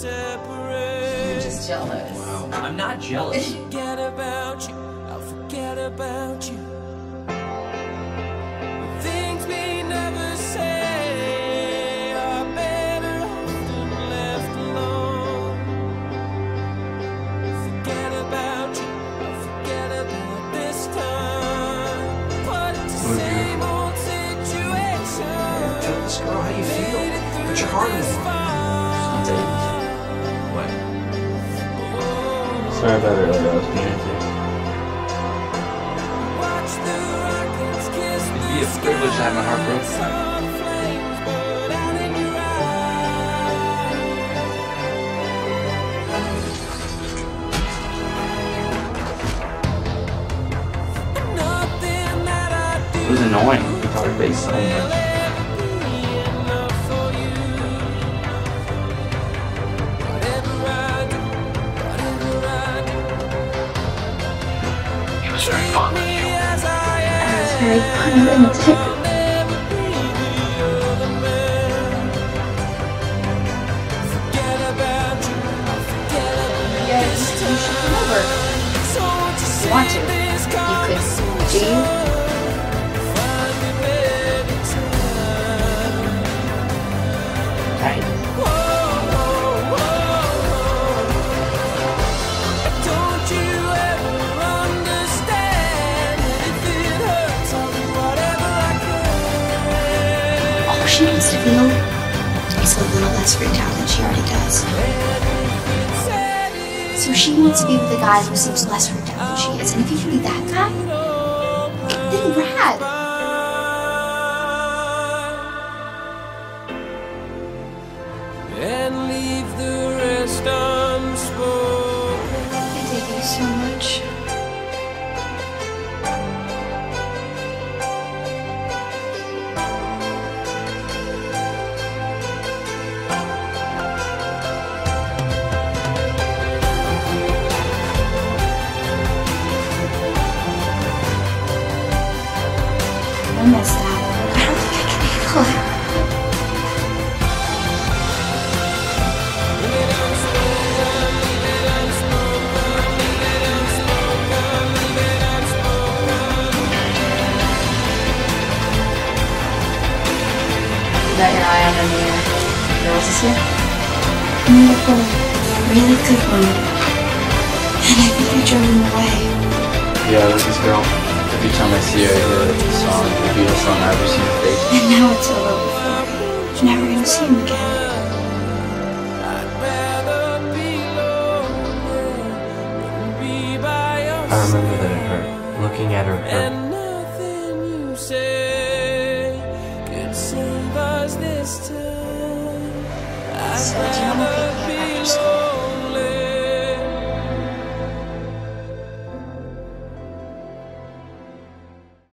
our hearts will. Just jealous. Wow. I'm not jealous. Forget about you, I'll forget about you. Things we never say are better often left alone. Forget about you, I'll forget about this time. But the same old situation. Tell this girl how you feel. Put your heart in the Sorry about earlier, I was being into Watch the rockets kiss It'd be a privilege to have my heart broken. sun flames burn out in your eyes. Nothing that I do It was annoying. Guitar bass so much. Was very fond of you. I am. It's very fundamental. I'll never be the other man. Forget about you. I'll forget about Yeah, you you should come over. So you You want to. You could. Do she needs to feel is a little less freaked out than she already does. So she wants to be with a guy who seems less freaked out than she is. And if you can be that guy, then rad. I messed. I don't think I can handle it. Got your eye on the girls this year? Wonderful, really good one. And I think you drove him away. Yeah, with this girl. Every time I see her, I hear the song, the Beatles song, I ever see her face. And now it's all over for you. You're never gonna see him again. I'd rather be lonely than be by your I remember that it hurt. Looking at her hurt. And nothing you say could save us this time. I'd So, do you wanna rather